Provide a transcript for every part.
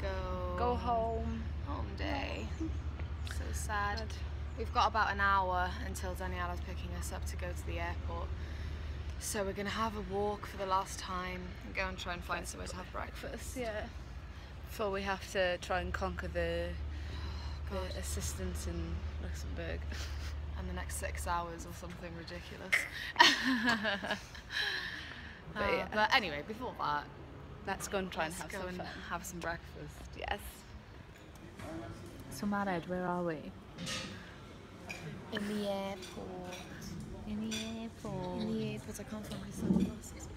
go Go home. Home day. So sad. We've got about an hour until Daniela's picking us up to go to the airport. So we're gonna have a walk for the last time and go and try and find somewhere to have breakfast. Yeah. Before we have to try and conquer the, God. the assistants in Luxembourg. And the next six hours or something ridiculous. But Uh, yeah. but anyway, before that, Let's go and try and let's have go some and fun. have some breakfast. Yes. So Marad, where are we? In the airport. In the airport. In the airport, I can't find my sunglasses.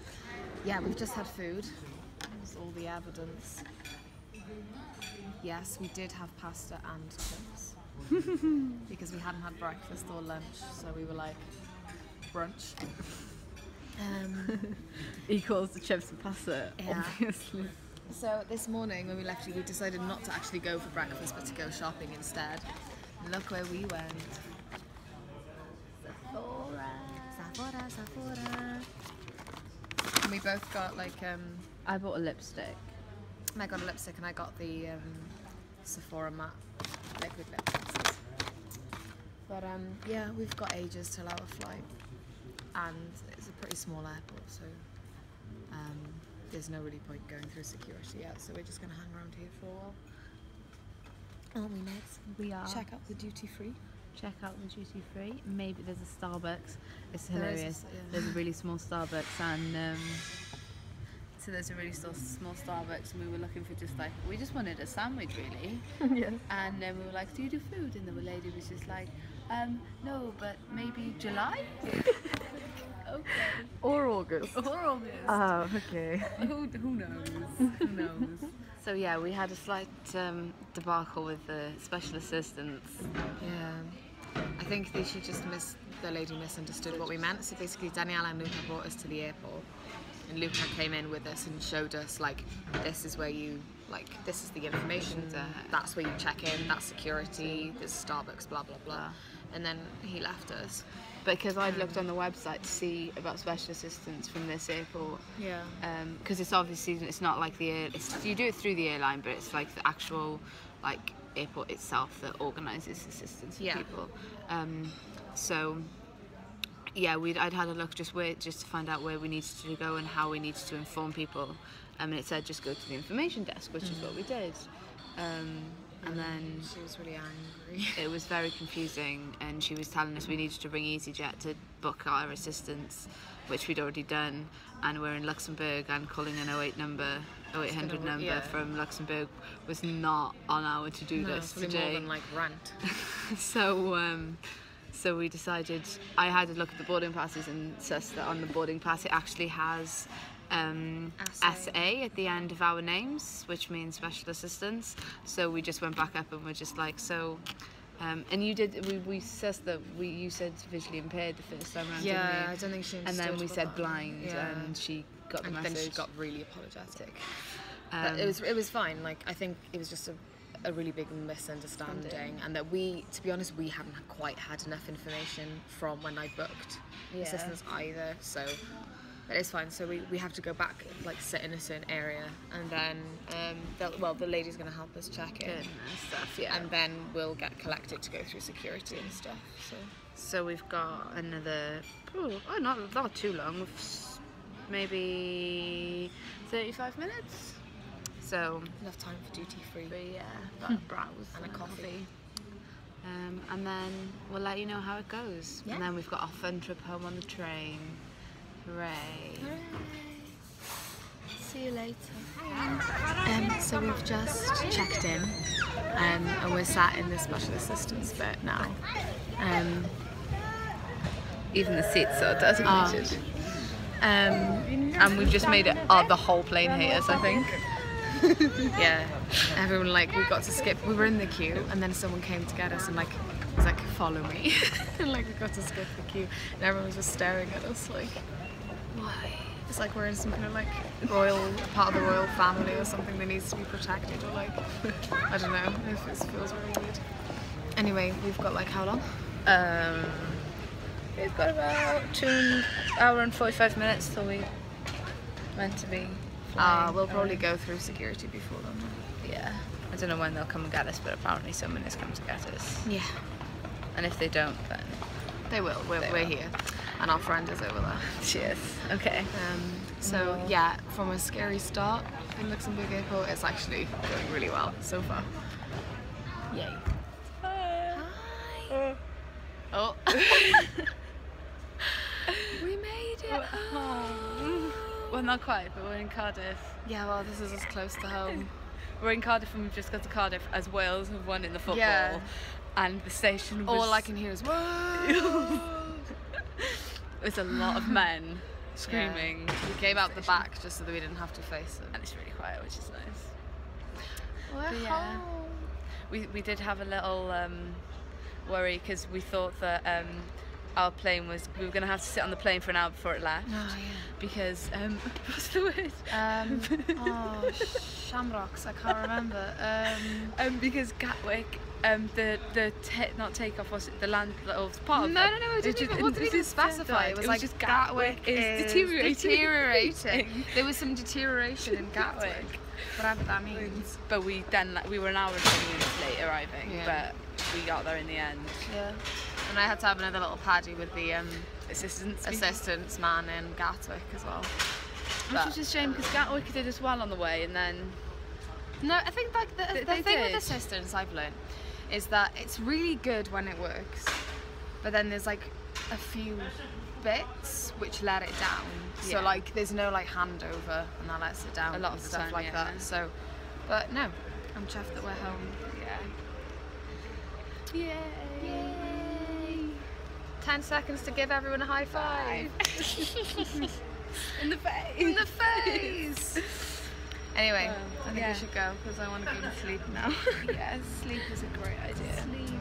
Yeah, we've just had food. There's all the evidence. Yes, we did have pasta and chips. because we hadn't had breakfast or lunch, so we were like, brunch. Um, He calls the chips and pasta, Yeah. obviously. so this morning when we left you, we decided not to actually go for breakfast, but to go shopping instead. Look where we went. Sephora, Sephora. And we both got like um, I bought a lipstick. I got a lipstick and I got the um, Sephora matte liquid lipsticks. But um, yeah, we've got ages till our flight, and it's a pretty small airport, so um, there's no really point going through security yet. So we're just gonna hang around here for a while. Aren't we, Megs? We are. Check out the duty free. Check out the duty free. Maybe there's a Starbucks. It's There a hilarious. s- yeah. There's a really small Starbucks and um, so there's a really small, small Starbucks and we were looking for just like we just wanted a sandwich really. yes. And then we were like, Do you do food? And the lady was just like, um, no, but maybe July? okay. Or August. Or August. Oh, okay. who, who knows? Who knows? So yeah, we had a slight um, debacle with the special assistants. Yeah. I think they, she just mis the lady misunderstood what we meant. So basically, Daniela and Luca brought us to the airport, and Luca came in with us and showed us like, this is where you like, this is the information. That's where you check in. That's security. There's Starbucks. Blah blah blah. And then he left us. Because I'd looked on the website to see about special assistance from this airport. Yeah. because it's obviously it's not like the air, it's, you do it through the airline, but it's like the actual like airport itself that organises assistance for Yeah. people. Um, so yeah, we'd I'd had a look just where just to find out where we needed to go and how we needed to inform people. Um, and it said just go to the information desk, which is what we did. Um, and then she was really angry. it was very confusing and she was telling us we needed to ring EasyJet to book our assistance which we'd already done and we're in Luxembourg and calling an 08 number 0800 gonna- number yeah. from Luxembourg was not on our to-do No, list probably more than like rent. so um, so we decided I had to look at the boarding passes and suss that on the boarding pass it actually has um, SA. At the end of our names, which means special assistance. So we just went back up and we're just like so. Um, and you did. We, we says that we you said visually impaired the first time around. Yeah, I don't think she And then we said that- blind, Yeah. and she got the and message. then she got really apologetic. um, But it was it was fine. Like I think it was just a, a really big misunderstanding, and that we, to be honest, we hadn't quite had enough information from when I booked Yeah. assistance either. So, but it's fine. So we, we have to go back, like sit in a certain area, and then um, they'll- well, the lady's gonna help us check in in, and stuff. Yeah. and then we'll get collected to go through security and stuff. So So we've got another, oh, oh not, not too long, maybe 35 minutes. So, enough time for duty free. but yeah, got browse And a coffee. Um, and then we'll let you know how it goes. Yeah. And then we've got our fun trip home on the train. Hooray. See you later. Um, so we've just checked in, um, and we're sat in the special assistance bit now. Um, Even the seats are designated. um, And we've just made it, oh, the whole plane hate us, I think. yeah, everyone like we got to skip. We were in the queue, and then someone came to get us and like was like, "Follow me," and like we got to skip the queue, and everyone was just staring at us like, "Why?" It's like we're in some kind of like royal part of the royal family or something that needs to be protected, or like I don't know. It feels, feels really weird. Anyway, we've got like how long? Um, we've got about two hour and 45 minutes till we meant to be Uh, we'll probably go through security before then. Yeah. I don't know when they'll come and get us, but apparently someone is coming to get us. Yeah, And if they don't, then they will. We're, They we're will. here, and our friend is over there. cheers. Okay. Um, so yeah, from a scary start in Luxembourg Airport, it's actually going really well so far. Yay! Hi. Oh. we made it. Well, not quite, but we're in Cardiff. Yeah, well, this is as close to home. We're in Cardiff and we've just got to Cardiff as Wales have won in the football. Yeah. And the station was... All I can hear is whoa. There's a lot of men screaming. We came out the back just so that we didn't have to face them. And it's really quiet, which is nice. We're yeah. home. We, we did have a little um, worry because we thought that um, our plane was... We were going to have to sit on the plane for an hour before it left. Oh Because... Um, what's the word? Um, oh, shamrocks. I can't remember. Um, Um, because Gatwick, um, the the ta- not takeoff was it the land or part of no, no, no. It didn't just- even. What did it even specify? It was, was like just Gatwick, Gatwick is is deteriorating. deteriorating. there was some deterioration in Gatwick, whatever that means. But we then like, we were an hour and twenty minutes late arriving, Yeah. but we got there in the end. Yeah. And I had to have another little paddy with the um, Assistants, assistants man in Gatwick as well. which but- was a shame because Gatwick did as well on the way, and then No, I think like the, They- the they thing with did. assistants I've learned is that it's really good when it works, but then there's like a few bits which let it down. So like there's no like handover and that lets it down. A lot of stuff time, like yeah. that. So, but no, I'm chuffed that we're home. yeah, Yay! Ten seconds to give everyone a high five. in the face, In the face. anyway, Well, I think yeah. we should go because I want to go to sleep now. yeah, sleep is a great idea. sleep.